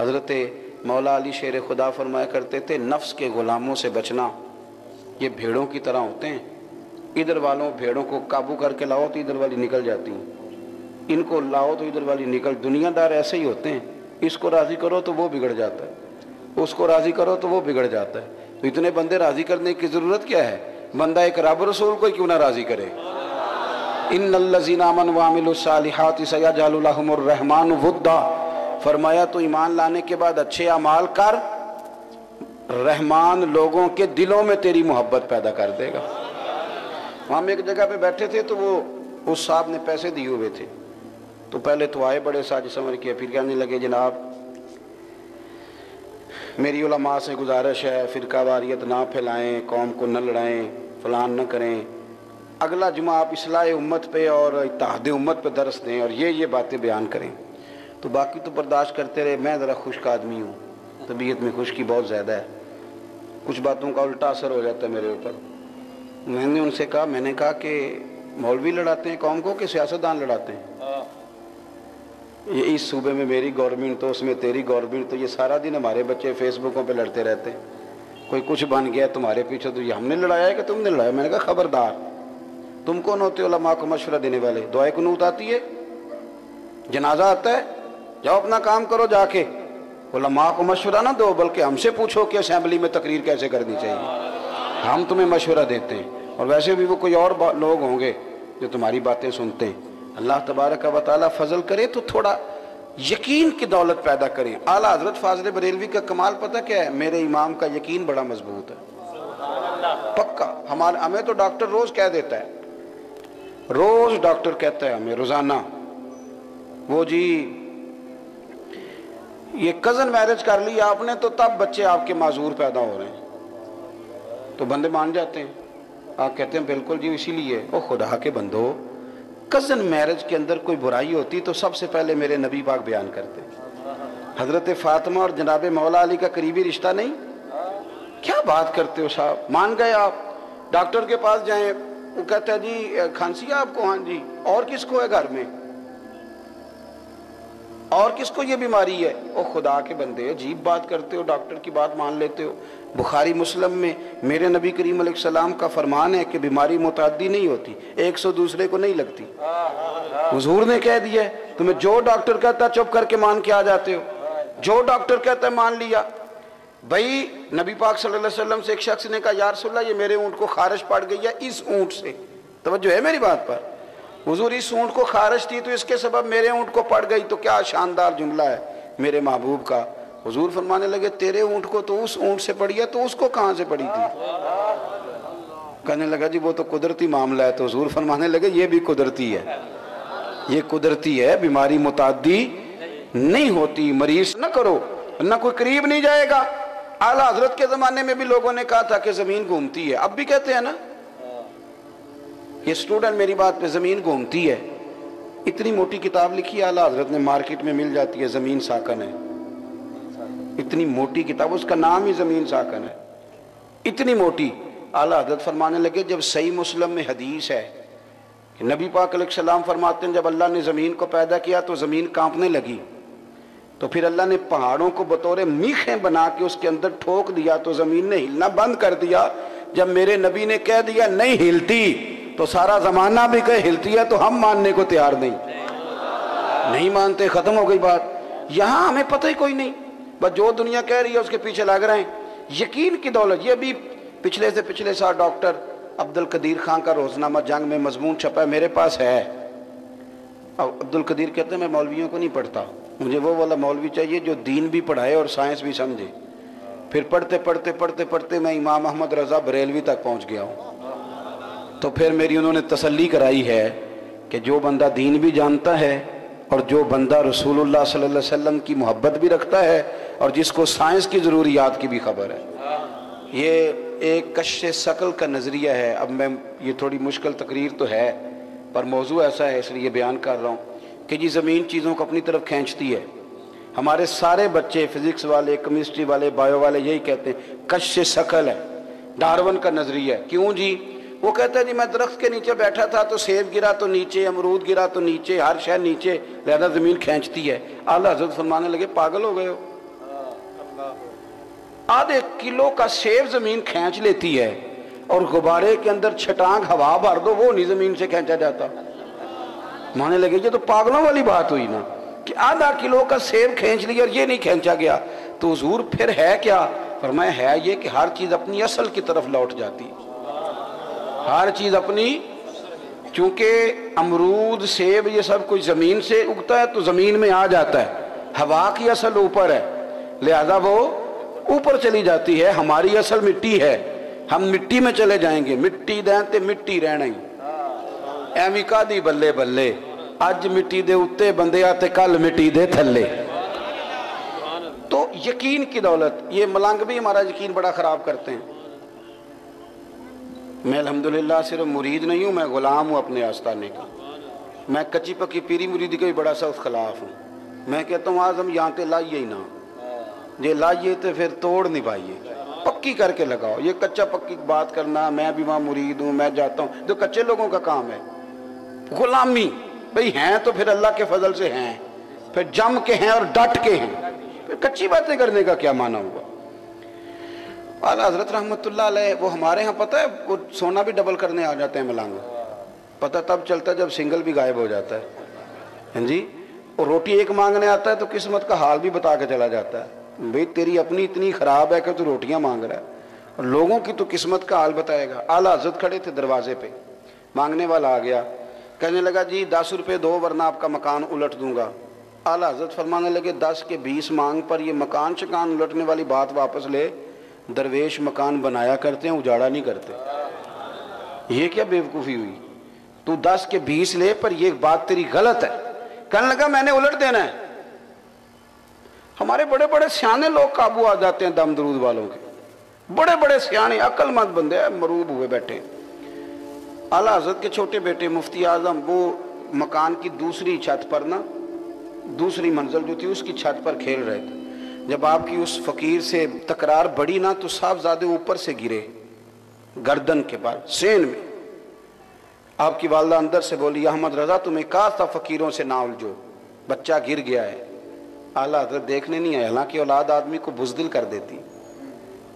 हज़रत मौला अली शेर खुदा फरमाया करते थे, नफ्स के ग़ुलामों से बचना। ये भेड़ों की तरह होते हैं। इधर वालों भेड़ों को काबू करके लाओ तो इधर वाली निकल जाती हैं। इनको लाओ तो इधर वाली निकल, दुनियादार ऐसे ही होते हैं। इसको राज़ी करो तो वो बिगड़ जाता है। उसको राज़ी करो तो वो बिगड़ जाता है। तो इतने बंदे राज़ी करने की ज़रूरत क्या है? बंदा एक रब रसूल को क्यों ना राज़ी करे? इन लजीनामन वामिलसालिहात सयाजालहमान वुद्दा। फरमाया तो ईमान लाने के बाद अच्छे अमाल कर, रहमान लोगों के दिलों में तेरी मोहब्बत पैदा कर देगा। हम एक जगह पे बैठे थे तो वो उस साहब ने पैसे दिए हुए थे। तो पहले तो आए बड़े साज समझ के, फिर कहने लगे, जनाब, मेरी उलमा से गुजारिश है, फ़िरका वारियत ना फैलाएँ, कौम को न लड़ाएँ, फलान न करें। अगला जुमा आप इसलाह उम्मत पे और इतिहाद उम्मत पे दरस दें और ये ये बातें बयान करें। तो बाकी तो बर्दाश्त करते रहे। मैं ज़रा खुश्क आदमी हूँ। तबीयत में खुश्की बहुत ज़्यादा है। कुछ बातों का उल्टा असर हो जाता है मेरे ऊपर। मैंने उनसे कहा मैंने कहा कि मौलवी लड़ाते हैं कौम को कि सियासतदान लड़ाते हैं? ये इस सूबे में मेरी गवर्नमेंट तो उसमें तेरी गवर्नमेंट तो ये सारा दिन हमारे बच्चे फेसबुकों पे लड़ते रहते हैं। कोई कुछ बन गया तुम्हारे पीछे तो ये हमने लड़ाया है कि तुमने लड़ाया? मैंने कहा खबरदार। तुम कौन होते हो? लमा को मशवरा देने वाले। दुआ कनूत आती है? जनाजा आता है? जाओ अपना काम करो जाके। लमा को मशवरा ना दो, बल्कि हमसे पूछो कि असेंबली में तकरीर कैसे करनी चाहिए। हम तुम्हें मशवरा देते हैं। और वैसे भी वो कोई और लोग होंगे जो तुम्हारी बातें सुनते हैं। अल्लाह तबारक का वाली फजल करे तो थोड़ा यकीन की दौलत पैदा करें। आला हज़रत फाजल बरेलवी का कमाल पता क्या है? मेरे इमाम का यकीन बड़ा मज़बूत है। पक्का। हमारे हमें तो डॉक्टर रोज कह देता है। रोज डॉक्टर कहता है हमें, रोज़ाना। वो जी ये कज़न मैरिज कर ली, आपने तो तब बच्चे आपके माजूर पैदा हो रहे हैं। तो बंदे मान जाते हैं। आप कहते हैं, बिल्कुल जी, इसीलिए। ओ, खुदा के बंदो कज़न मैरिज के अंदर कोई बुराई होती तो सबसे पहले मेरे नबी पाक बयान करते। हज़रत फ़ातिमा और जनाब मौला अली का करीबी रिश्ता नहीं? क्या बात करते हो साहब? मान गए आप। डॉक्टर के पास जाएँ, वो कहता है, जी, खांसी आपको? हाँ जी। और किसको है घर में? और किसको ये बीमारी है? ओ खुदा के बंदे, अजीब बात करते हो, डॉक्टर की बात मान लेते हो। बुखारी मुस्लिम में मेरे नबी करीम सलाम का फरमान है कि बीमारी मुतदी नहीं होती, एक सौ दूसरे को नहीं लगती। हजूर ने कह दिया, तुम्हें जो डॉक्टर कहता चुप करके मान के आ जाते हो। जो डॉक्टर कहता है मान लिया। भाई, नबी पाक सल्लल्लाहु अलैहि वसल्लम से एक शख्स ने कहा, यार सुल्ला, ये मेरे ऊँट को खारिश पड़ गई है इस ऊँट से। तवज्जो है मेरी बात पर? हुजूर इस ऊँट को खारिश थी तो इसके सबब मेरे ऊँट को पड़ गई। तो क्या शानदार जुमला है मेरे महबूब का। हुजूर फरमाने लगे, तेरे ऊँट को तो उस ऊँट से पड़ी है तो उसको कहाँ से पड़ी थी? कहने लगा, जी, वो तो कुदरती मामला है। तो हजूर फरमाने लगे, ये भी कुदरती है। ये कुदरती है, बीमारी मुतादी नहीं होती। मरीज़ न करो, ना कोई करीब नहीं जाएगा। आला हज़रत के ज़माने में भी लोगों ने कहा था कि ज़मीन घूमती है। अब भी कहते हैं ना ये स्टूडेंट मेरी बात पे ज़मीन घूमती है। इतनी मोटी किताब लिखी आला हज़रत ने मार्केट में मिल जाती है, ज़मीन साकन है। इतनी मोटी किताब, उसका नाम ही ज़मीन साकन है। इतनी मोटी, आला हज़रत फरमाने लगे, जब सही मुस्लिम में हदीस है, कि नबी पाक सलाम फरमाते हैं, जब अल्लाह ने ज़मीन को पैदा किया तो ज़मीन कांपने लगी। तो फिर अल्लाह ने पहाड़ों को बतौर मीखें बना के उसके अंदर ठोक दिया तो ज़मीन ने हिलना बंद कर दिया। जब मेरे नबी ने कह दिया, नहीं हिलती। तो सारा ज़माना भी कहे हिलती है तो हम मानने को तैयार नहीं। नहीं मानते, ख़त्म हो गई बात। यहाँ हमें पता ही कोई नहीं। बस जो दुनिया कह रही है, उसके पीछे लग रहे हैं। यकीन की दौलत, ये भी पिछले से पिछले साल डॉक्टर अब्दुल कदीर खान का रोजनामा जंग में मजमून छपा है, मेरे पास है। अब अब्दुल कदीर कहते हैं, मैं मौलवियों को नहीं पढ़ता। मुझे वो वाला मौलवी चाहिए जो दीन भी पढ़ाए और साइंस भी समझे। फिर पढ़ते पढ़ते पढ़ते पढ़ते मैं इमाम अहमद रजा बरेलवी तक पहुँच गया हूँ। तो फिर मेरी उन्होंने तसल्ली कराई है कि जो बंदा दीन भी जानता है और जो बंदा रसूलुल्लाह सल्लल्लाहु अलैहि वसल्लम की मोहब्बत भी रखता है और जिसको साइंस की ज़रूरियात की भी खबर है। ये एक कश शकल का नज़रिया है। अब मैं, ये थोड़ी मुश्किल तकरीर तो है, पर मौजू ऐसा है, इसलिए बयान कर रहा हूँ कि जी ज़मीन चीज़ों को अपनी तरफ़ खींचती है। हमारे सारे बच्चे फिज़िक्स वाले, केमिस्ट्री वाले, बायो वाले यही कहते हैं कश शकल है। डारवन का नज़रिया क्यों जी? वो कहता है, जी, मैं दरख्त के नीचे बैठा था तो सेब गिरा तो नीचे, अमरूद गिरा तो नीचे, हर शहर नीचे, ज़्यादा ज़मीन खींचती है। आला हज़रत फरमाने लगे, पागल हो गए हो? आधे किलो का सेब ज़मीन खींच लेती है और गुब्बारे के अंदर छटांग, हवा भर दो, वो नहीं ज़मीन से खींचा जाता। माने लगे, ये तो पागलों वाली बात हुई ना कि आधा किलो का सेब खींच लिया और ये नहीं खींचा गया। तो हजूर, फिर है क्या? फरमाया, है ये कि हर चीज़ अपनी असल की तरफ़ लौट जाती हर चीज अपनी क्योंकि अमरूद सेब ये सब कोई जमीन से उगता है तो जमीन में आ जाता है हवा की असल ऊपर है लिहाजा वो ऊपर चली जाती है हमारी असल मिट्टी है हम मिट्टी में चले जाएंगे मिट्टी दें तो मिट्टी रहना ही ਐਵੇਂ ਕਾਦੀ ਬੱਲੇ ਬੱਲੇ ਅੱਜ ਮਿੱਟੀ ਦੇ ਉੱਤੇ ਬੰਦਿਆ ਤੇ ਕੱਲ मिट्टी दे थल्ले तो यकीन की दौलत ये मलंग भी हमारा यकीन बड़ा ख़राब करते हैं मैं अल्हम्दुलिल्लाह सिर्फ़ मुरीद नहीं हूँ, मैं ग़ुलाम हूँ अपने आस्थाने का। मैं कच्ची पक्की पीरी मुरीदी का भी बड़ा सख्त खिलाफ हूँ। मैं कहता हूँ, आज हम यहाँ पे लाइए ही ना। ये लाइए तो फिर तोड़ नहीं पाइए पक्की करके लगाओ। ये कच्चा पक्की बात करना, मैं भी वहाँ मुरीद हूँ, मैं जाता हूँ। जो कच्चे लोगों का काम है। गुलामी। भाई हैं तो फिर अल्लाह के फजल से हैं। फिर जम के हैं और डट के हैं। फिर कच्ची बातें करने का क्या माना हुआ? आला हज़रत रहमत वो हमारे यहाँ पता है, वो सोना भी डबल करने आ जाते हैं मलांग पता तब चलता है जब सिंगल भी गायब हो जाता है। हाँ जी? और रोटी एक मांगने आता है तो किस्मत का हाल भी बता के चला जाता है। भाई, तेरी अपनी इतनी खराब है कि तू रोटियाँ मांग रहा है। और लोगों की तो किस्मत का हाल बताएगा। आला हज़रत खड़े थे दरवाजे पे। मांगने वाला आ गया। कहने लगा, जी, दस रुपये दो, वरना आपका मकान उलट दूँगा। आला हज़रत फरमाने लगे, दस के बीस मांग पर ये मकान शकान उलटने वाली बात वापस ले। दरवेश मकान बनाया करते हैं, उजाड़ा नहीं करते। ये क्या बेवकूफ़ी हुई? तू दस के बीस ले, पर ये बात तेरी गलत है। कहने लगा, मैंने उलट देना है। हमारे बड़े बड़े सियाने लोग काबू आ जाते हैं दम दरूद वालों के। बड़े बड़े सियाने, अक्लमंद बंदे मरूब हुए बैठे। आला हज़रत के छोटे बेटे, मुफ्ती आज़म, वो मकान की दूसरी छत पर ना, दूसरी मंजिल जो थी, उसकी छत पर खेल रहे थे। जब आपकी उस फकीर से तकरार बढ़ी ना तो साहबजादे ऊपर से गिरे, गर्दन के बाद सेन में। आपकी वालदा अंदर से बोली, अहमद रजा तुम्हें कहा था फकीरों से ना उलझो। बच्चा गिर गया है। आला हज़रत देखने नहीं आए, हालाँकि औलाद आदमी को बुजदिल कर देती।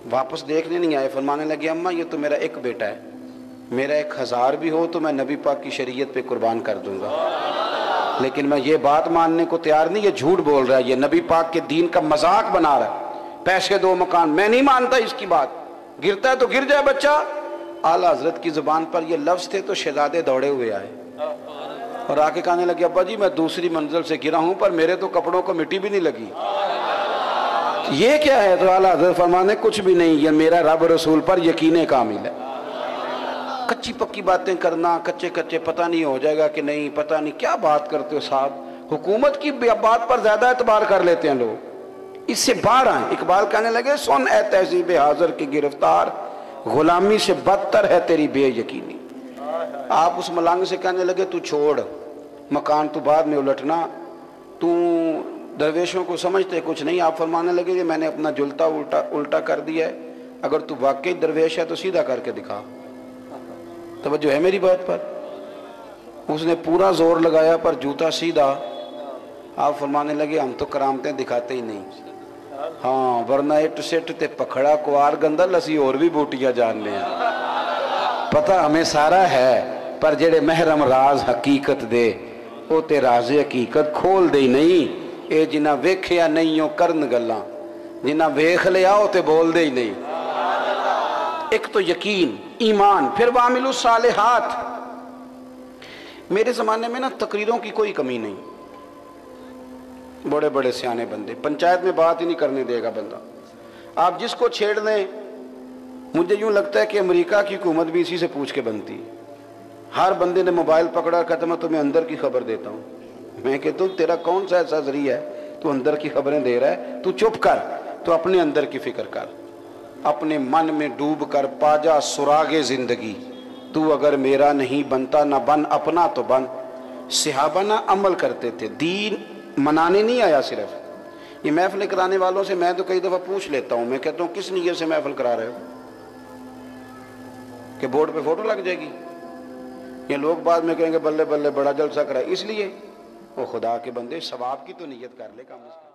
वापस देखने नहीं आए, फरमाने लगे, अम्मा, ये तो मेरा एक बेटा है। मेरा एक हज़ार भी हो तो मैं नबी पाक की शरीयत पे कुर्बान कर दूँगा। लेकिन मैं ये बात मानने को तैयार नहीं, ये झूठ बोल रहा है, ये नबी पाक के दीन का मज़ाक बना रहा है। पैसे दो मकान, मैं नहीं मानता इसकी बात। गिरता है तो गिर जाए बच्चा। आला हज़रत की ज़ुबान पर ये लफ्ज थे तो शहजादे दौड़े हुए आए। और आके कहने लगे, अब्बा जी, मैं दूसरी मंजिल से गिरा हूँ, पर मेरे तो कपड़ों को मिट्टी भी नहीं लगी। ये क्या है? तो आला हज़रत फरमाने, कुछ भी नहीं, ये मेरा रब रसूल पर यकीन कामिल है। कच्ची पक्की बातें करना, कच्चे कच्चे पता नहीं हो जाएगा कि नहीं, पता नहीं क्या बात करते हो साहब। हुकूमत की बात पर ज़्यादा एतबार कर लेते हैं लोग। इससे बाहर आए। इकबाल कहने लगे, सुन ए तहजीब हाजिर की गिरफ़्तार, गुलामी से बदतर है तेरी बेयकीनी। आप उस मलंग से कहने लगे, तू छोड़, मकान तू बाद में उलटना। तू दरवेशों को समझते, कुछ नहीं। आप फरमाने लगे कि मैंने अपना जुलता उल्टा उल्टा कर दिया है। अगर तू वाकई दरवेश है तो सीधा करके दिखा। तवज्जो है मेरी बात पर उसने पूरा जोर लगाया पर जूता सीधा आप फरमाने लगे हम तो करामतें दिखाते ही नहीं हाँ वरना इट सिट ते पखड़ा कुआर गंदल असी और भी बूटियां जान लिया पता हमें सारा है पर जेड़े महरम राज हकीकत दे ਉਹ ਤੇ ਰਾਜ਼ ਹਕੀਕਤ ਖੋਲਦੇ ਹੀ ਨਹੀਂ ਇਹ ਜਿਨ੍ਹਾਂ ਵੇਖਿਆ ਨਹੀਂ ਉਹ ਕਰਨ ਗੱਲਾਂ ਜਿਨ੍ਹਾਂ ਵੇਖ ਲਿਆ ਉਹ ਤੇ ਬੋਲਦੇ ਹੀ ਨਹੀਂ एक तो यकीन, ईमान, फिर वामिल सालहात। मेरे ज़माने में ना तकरीरों की कोई कमी नहीं। बड़े बड़े सियाने बंदे, पंचायत में बात ही नहीं करने देगा बंदा। आप जिसको छेड़ दें, मुझे यूँ लगता है कि अमेरिका की हुकूमत भी इसी से पूछ के बनती। है हर बंदे ने मोबाइल पकड़ा, कहता मैं तुम्हें अंदर की खबर देता हूँ। मैं कहता हूँ, तेरा कौन सा ऐसा ज़रिया है? तू अंदर की खबरें दे रहा है, तू चुप कर तो अपने अंदर की फ़िक्र कर। अपने मन में डूब कर पाजा सुरागे ज़िंदगी। तू अगर मेरा नहीं बनता, ना बन, अपना तो बन। सिहाबा ना अमल करते थे। दीन मनाने नहीं आया सिर्फ़। ये महफिल कराने वालों से मैं तो कई दफ़ा पूछ लेता हूँ। मैं कहता हूँ, किस नीयत से महफिल करा रहे हो? कि बोर्ड पे फ़ोटो लग जाएगी? ये लोग बाद में कहेंगे बल्ले बल्ले बड़ा जलसा करा। इसलिए वो खुदा के बंदे, सवाब की तो नीयत कर ले काम